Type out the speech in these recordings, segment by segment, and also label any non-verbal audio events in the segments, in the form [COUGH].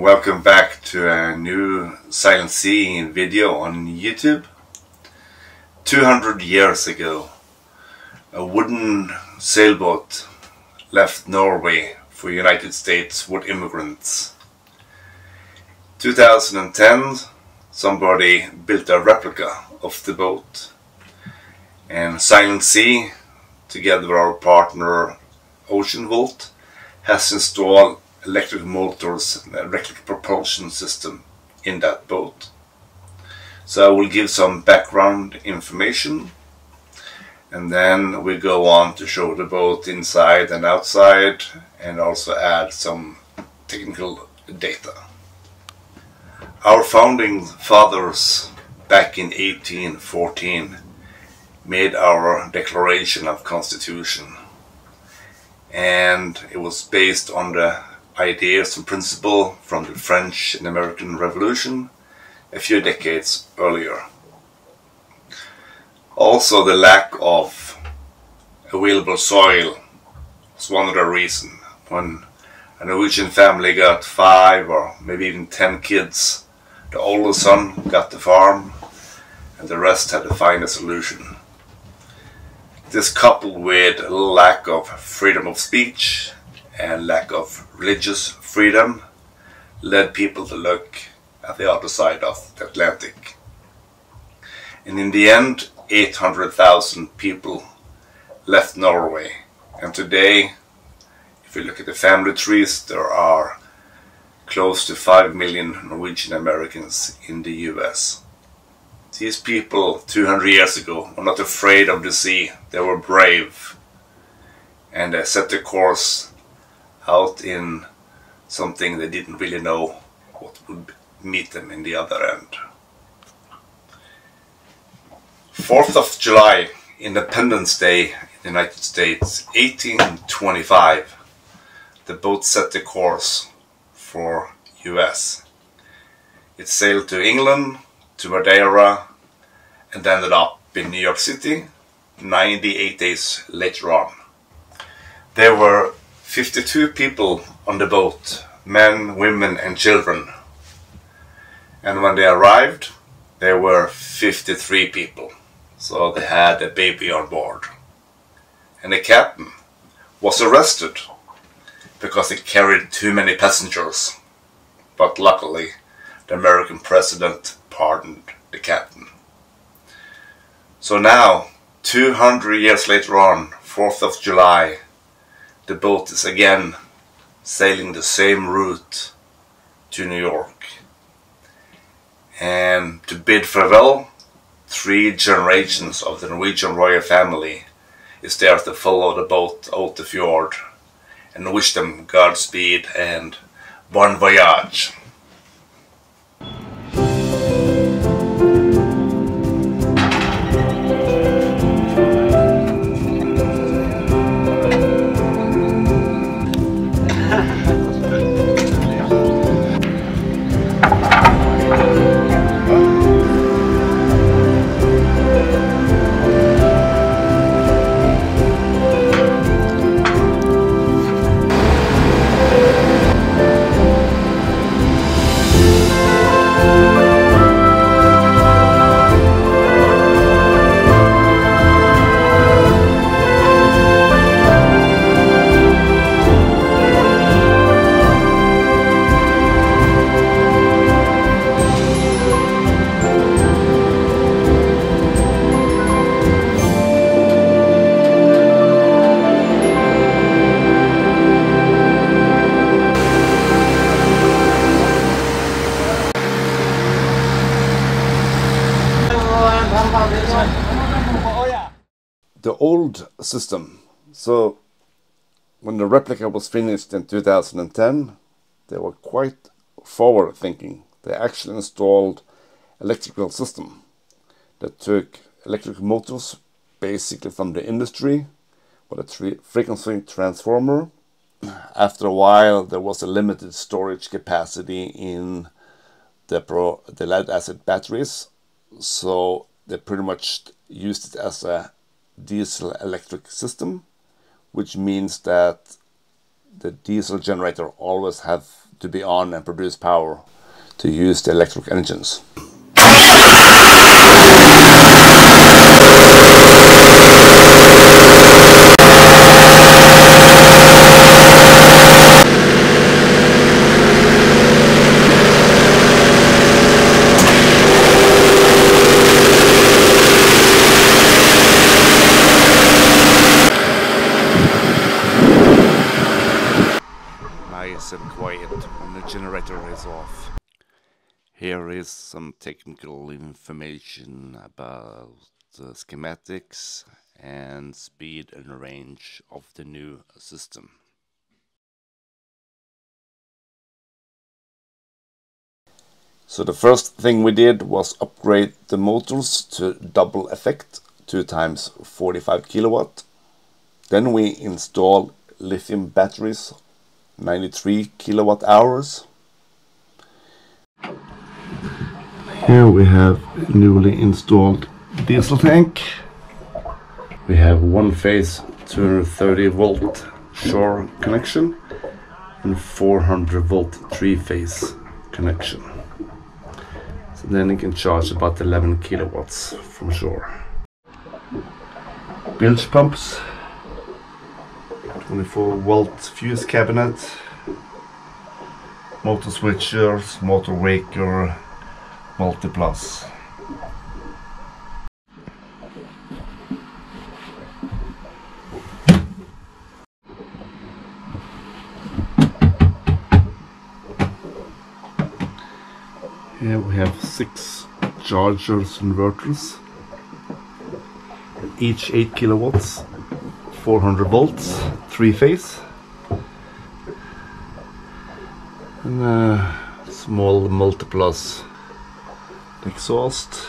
welcome back to a new Silent Sea video on YouTube. 200 years ago, a wooden sailboat left Norway for United States with immigrants. 2010, somebody built a replica of the boat and Silent Sea, together with our partner Oceanvolt, has installed electric motors and electric propulsion system in that boat. So I will give some background information and then we go on to show the boat inside and outside and also add some technical data. Our founding fathers back in 1814 made our Declaration of Constitution and it was based on the ideas and principle from the French and American Revolution a few decades earlier. Also the lack of available soil was one of the reasons when a Norwegian family got five or maybe even ten kids the oldest son got the farm and the rest had to find a solution. This coupled with a lack of freedom of speech and lack of religious freedom led people to look at the other side of the Atlantic. And in the end, 800,000 people left Norway. And today, if you look at the family trees, there are close to 5 million Norwegian Americans in the US. These people 200 years ago were not afraid of the sea, they were brave and they set the course out in something they didn't really know what would meet them in the other end. 4th of July, Independence Day in the United States, 1825, the boat set the course for US. It sailed to England, to Madeira, and ended up in New York City 98 days later on. There were 52 people on the boat, men, women and children. And when they arrived, there were 53 people. So they had a baby on board. And the captain was arrested because he carried too many passengers. But luckily, the American president pardoned the captain. So now, 200 years later on, 4th of July, the boat is again sailing the same route to New York. And to bid farewell, three generations of the Norwegian royal family is there to follow the boat out the fjord and wish them Godspeed and bon voyage. Old system. So when the replica was finished in 2010, they were quite forward thinking. They actually installed electrical system that took electric motors basically from the industry with a frequency transformer. [CLEARS THROAT] After a while, there was a limited storage capacity in the, pro, the lead acid batteries, so they pretty much used it as a diesel electric system, which means that the diesel generator always have to be on and produce power to use the electric engines. nice and quiet when the generator is off. Here is some technical information about the schematics and speed and range of the new system. So the first thing we did was upgrade the motors to double effect, 2 times 45 kilowatt. Then we installed lithium batteries 93 kilowatt hours. Here we have newly installed diesel tank. We have one phase 230 volt shore connection and 400 volt three phase connection. So then you can charge about 11 kilowatts from shore. Bilge pumps 24 volt fuse cabinet, motor switchers, motor waker, multiplus. Here we have six chargers inverters, each 8 kilowatts 400 volts, three phase. And a small multiplus exhaust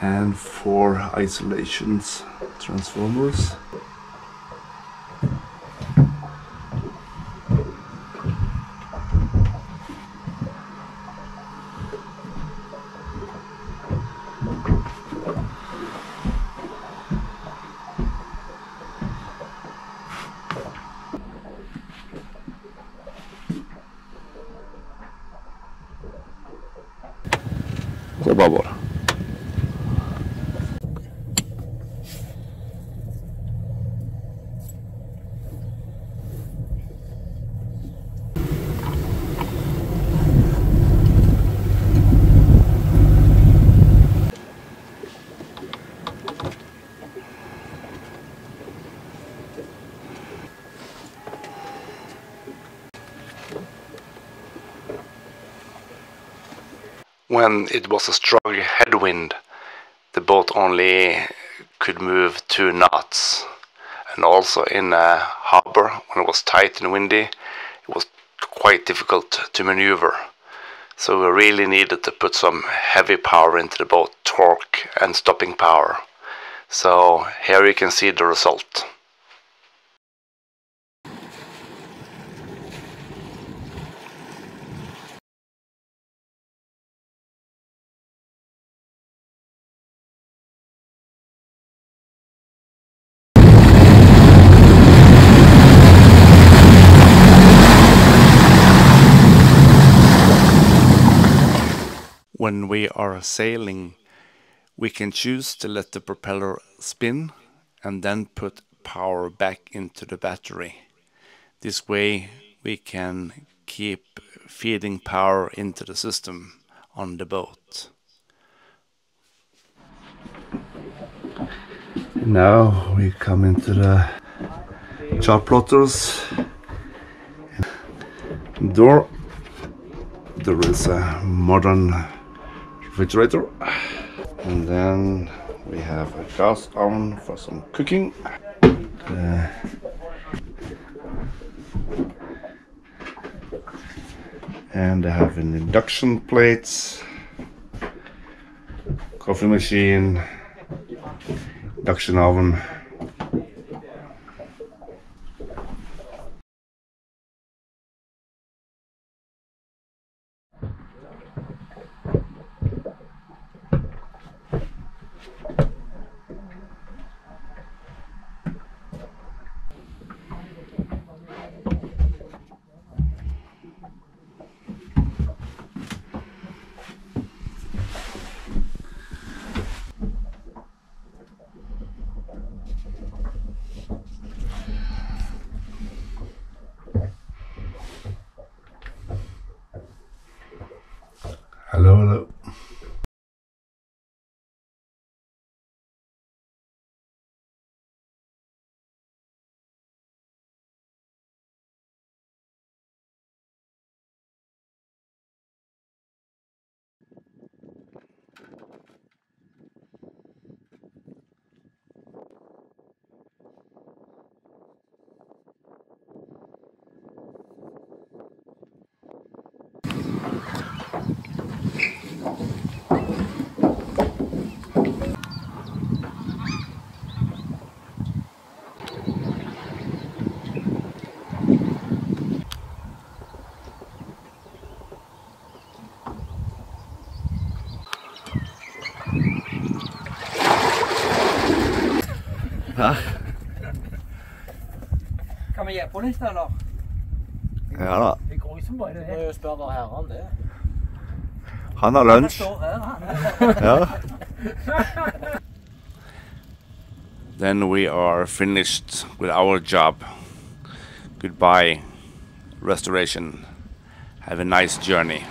and four isolations transformers. When it was a strong headwind, the boat only could move two knots. And also in a harbor, when it was tight and windy, it was quite difficult to maneuver. So we really needed to put some heavy power into the boat, torque and stopping power. So here you can see the result. When we are sailing, we can choose to let the propeller spin and then put power back into the battery. This way we can keep feeding power into the system on the boat. Now we come into the chart plotters door. There is a modern refrigerator. And then we have a gas oven for some cooking. Uh, and I have an induction plate coffee machine induction oven Kan vi gjøre på litt, eller? Ja da. Det er går ikke så bra i det. Må jo spørre vår herre om det. Er. Han har Han lunsj. står her, han. [LAUGHS] Ja. Then we are finished with our job. Goodbye, Restauration. Have a nice journey.